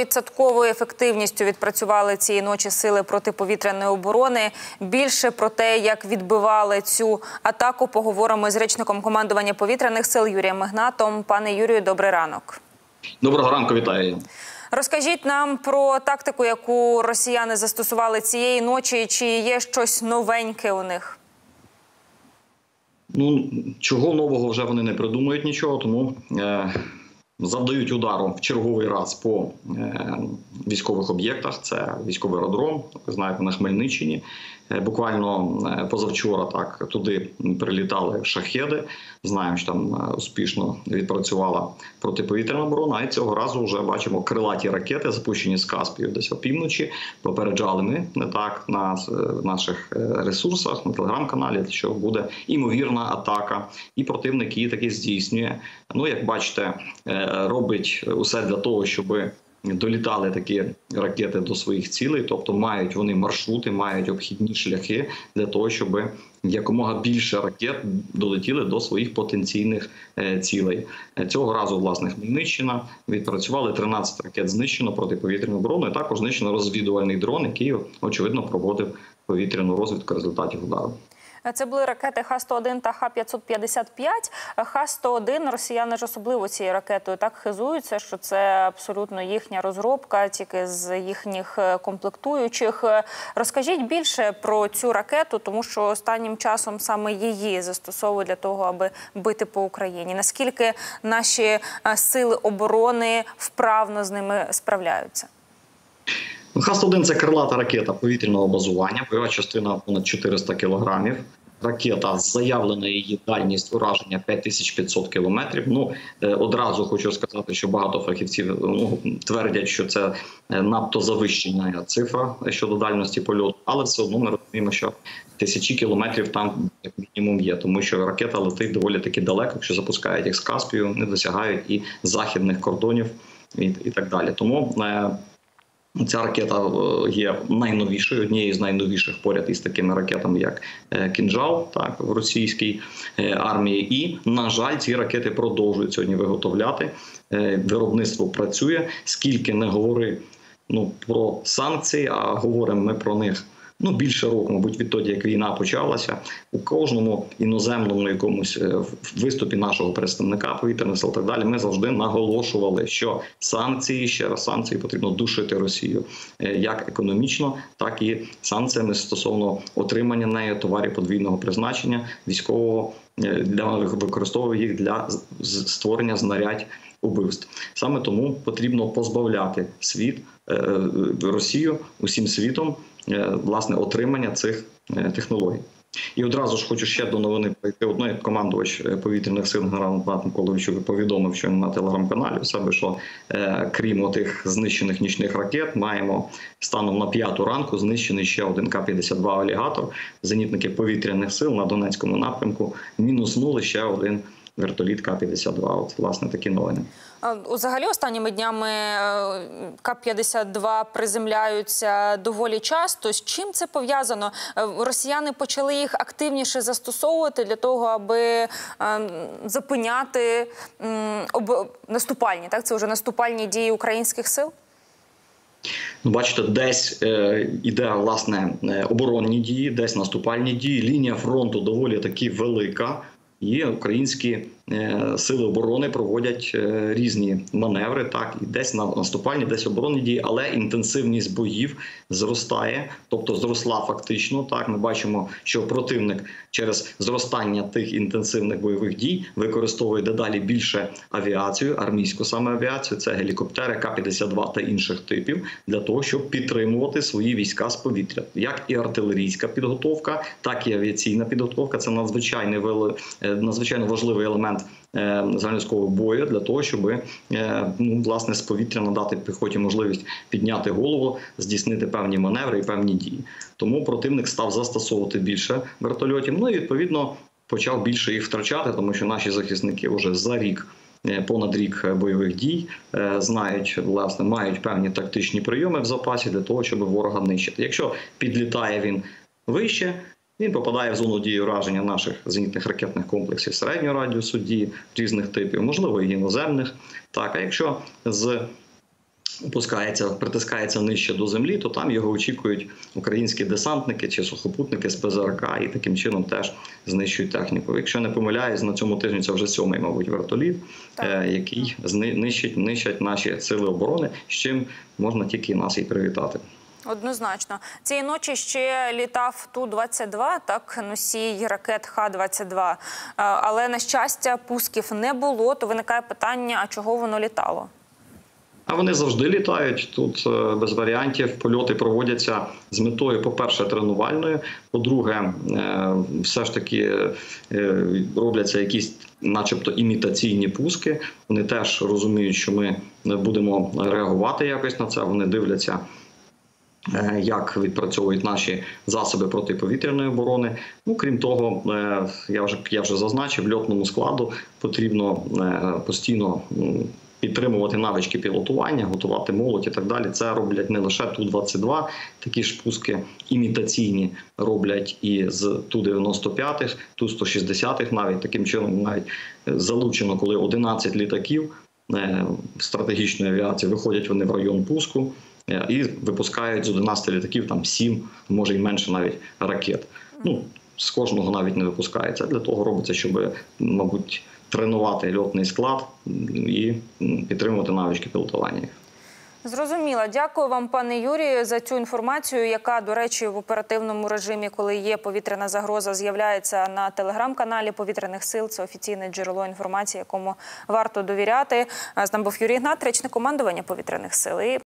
стовідсотковою ефективністю відпрацювали цієї ночі сили протиповітряної оборони. Більше про те, як відбивали цю атаку, поговоримо з речником командування повітряних сил Юрієм Мигнатом. Пане Юрію, добрий ранок. Доброго ранку, вітаю. Розкажіть нам про тактику, яку росіяни застосували цієї ночі. Чи є щось новеньке у них? Ну чого нового вже вони не придумують нічого, тому е, завдають ударом в черговий раз по е, військових об'єктах. Це військовий аеродром, ви знаєте, на Хмельниччині. Е, буквально е, позавчора так туди прилітали шахеди. Знаємо, що там е, успішно відпрацювала протиповітряна оборона. І цього разу вже бачимо крилаті ракети, запущені з Каспію десь опівночі. Попереджали ми не так на наших ресурсах на телеграм-каналі, що буде імовірна атака, і противник її таки здійснює. Ну як бачите, робить усе для того, щоби долітали такі ракети до своїх цілей, тобто мають вони маршрути, мають обхідні шляхи для того, щоб якомога більше ракет долетіли до своїх потенційних е, цілей. Е, цього разу власне Хмельниччина відпрацювали 13 ракет знищено протиповітряну оборону. і Також знищено розвідувальний дрон, який очевидно проводив повітряну розвідку результатів удару. Це були ракети Х-101 та Х-555. Х-101 росіяни ж особливо цією ракетою так хизуються, що це абсолютно їхня розробка, тільки з їхніх е, комплектуючих. Розкажіть більше про цю ракету, тому що останнім часом саме її застосовують для того, аби бити по Україні. Наскільки наші е, сили оборони вправно з ними справляються? Х-101 – це крилата ракета повітряного базування, бойова частина понад 400 кілограмів. Ракета заявлена її дальність ураження 5500 кілометрів. Ну е, одразу хочу сказати, що багато фахівців ну, твердять, що це е, надто завищена цифра щодо дальності польоту, але все одно ми розуміємо, що тисячі кілометрів там як мінімум є, тому що ракета летить доволі таки далеко. Якщо запускають їх з Каспію, не досягають і західних кордонів, і, і так далі. Тому е, Ця ракета е, є найновішою, однією з найновіших поряд із такими ракетами, як е, кінжал, так в російській е, армії. І на жаль, ці ракети продовжують сьогодні виготовляти. Виробництво працює. Скільки не говори ну про санкції, а говоримо ми про них ну більше року, мабуть, відтоді як війна почалася, у кожному іноземному якомусь е, виступі нашого представника повітряних сил так далі. Ми завжди наголошували, що санкції ще раз санкції потрібно душити Росію е, як економічно, так і санкціями стосовно отримання нею товарів подвійного призначення військового е, для використовує їх для створення знарядь. Убивств саме тому потрібно позбавляти світ Росію усім світом власне отримання цих е, технологій. І одразу ж хочу ще до новини прийти. Одної командувач е, повітряних сил генерал Пат Миколовичу повідомив, що на телеграм-каналі у себе, що е, крім тих знищених нічних ракет, маємо станом на п'яту ранку знищений ще один К-52 алігатор. Зенітники повітряних сил на Донецькому напрямку мінуснули ще один вертоліт К-52. От власне такі новини. Взагалі, останніми днями е, К-52 приземляються доволі часто. З чим це пов'язано? Е, росіяни почали їх активніше застосовувати для того, аби е, зупиняти наступальні. Так, це вже наступальні дії українських сил. Ну, бачите, десь е, іде власне оборонні дії, десь наступальні дії. Лінія фронту доволі таки велика. І українські сили оборони проводять е, різні маневри. Так і десь на наступальні, десь оборонні дії, але інтенсивність боїв зростає, тобто зросла фактично. Так ми бачимо, що противник через зростання тих інтенсивних бойових дій використовує дедалі більше авіацію, армійську саме авіацію, це гелікоптери К-52 та інших типів, для того, щоб підтримувати свої війська з повітря, як і артилерійська підготовка, так і авіаційна підготовка. Це надзвичайний вели надзвичайно важливий елемент е, бою для того, щоб е, ну, власне з повітря надати піхоті можливість підняти голову, здійснити певні маневри і певні дії. Тому противник став застосовувати більше вертольотів. Ну і відповідно почав більше їх втрачати, тому що наші захисники вже за рік. Е, понад рік бойових дій знають, власне, мають певні тактичні прийоми в запасі для того, щоб ворога нищити. Якщо підлітає він вище, він попадає в зону дії ураження наших зенітних ракетних комплексів середнього радіусу дії різних типів, можливо, і іноземних. Так, а якщо з опускається, притискається нижче до землі, то там його очікують українські десантники чи сухопутники з ПЗРК і таким чином теж знищують техніку. Якщо не помиляюсь, на цьому тижні це вже сьомий, мабуть, вертоліт, Так. е, який зни- нищить, нищать наші сили оборони, з чим можна тільки нас і привітати. Однозначно, цієї ночі ще літав Ту-22, так носій ракет Х-22. Е, Але на щастя, пусків не було. То виникає питання: а чого воно літало? А вони завжди літають тут е, без варіантів. Польоти проводяться з метою, по-перше, тренувальною. По-друге, е, все ж таки робляться якісь, начебто, імітаційні пуски. Вони теж розуміють, що ми будемо реагувати якось на це. Вони дивляться. Е, Як відпрацьовують наші засоби протиповітряної оборони? Ну крім того, е, я вже я вже зазначив, льотному складу потрібно е, постійно підтримувати навички пілотування, готувати молодь і так далі. Це роблять не лише Ту-22, такі ж пуски імітаційні роблять і з Ту-95, Ту-160 навіть таким чином навіть залучено, коли 11 літаків стратегічної авіації виходять вони в район пуску. Е, І випускають з 11 літаків там 7, може й менше навіть ракет. Ну з кожного навіть не випускається. Для того робиться, щоб, мабуть, тренувати льотний склад і підтримувати навички пілотування. Зрозуміла. Дякую вам, пане Юрію, за цю інформацію, яка, до речі, в оперативному режимі, коли є повітряна загроза, з'являється на телеграм-каналі повітряних сил. Це офіційне джерело інформації, якому варто довіряти. З нами був Юрій Гнат, речник командування повітряних сил. І